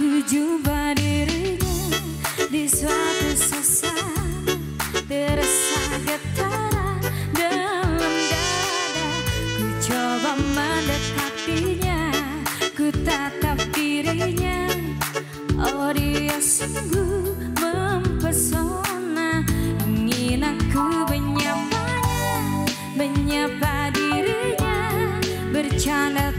Ku jumpa dirinya di suatu suasana Terasa getaran dalam dada. Ku coba mendekatinya Ku tatap dirinya. Oh dia sungguh mempesona Ingin aku menyapanya Menyapa dirinya. Bercanda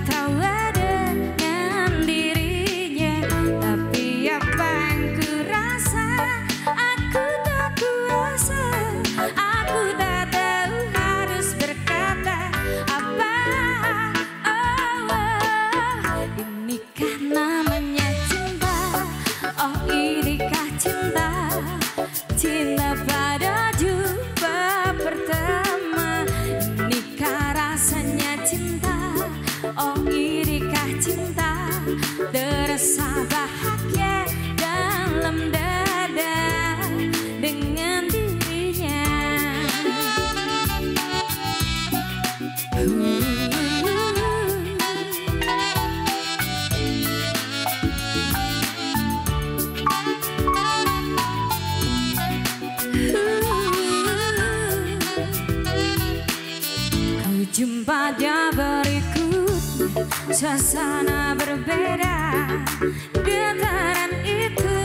saja berikut suasana berbeda. Getaran itu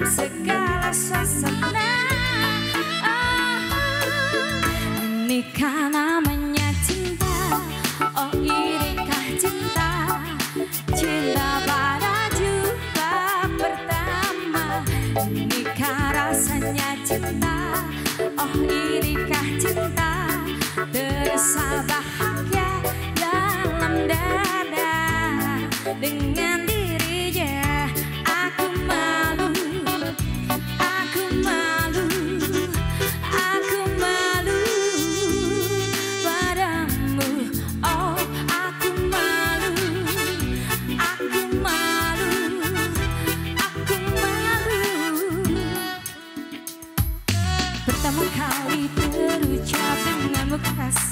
segala suasana oh, Menikah namanya cinta. Oh iri kah cinta? Cinta pada jumpa pertama. Nikah rasanya cinta. Oh iri kah cinta? Terasa ya dalam dada. Dengan casa.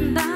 난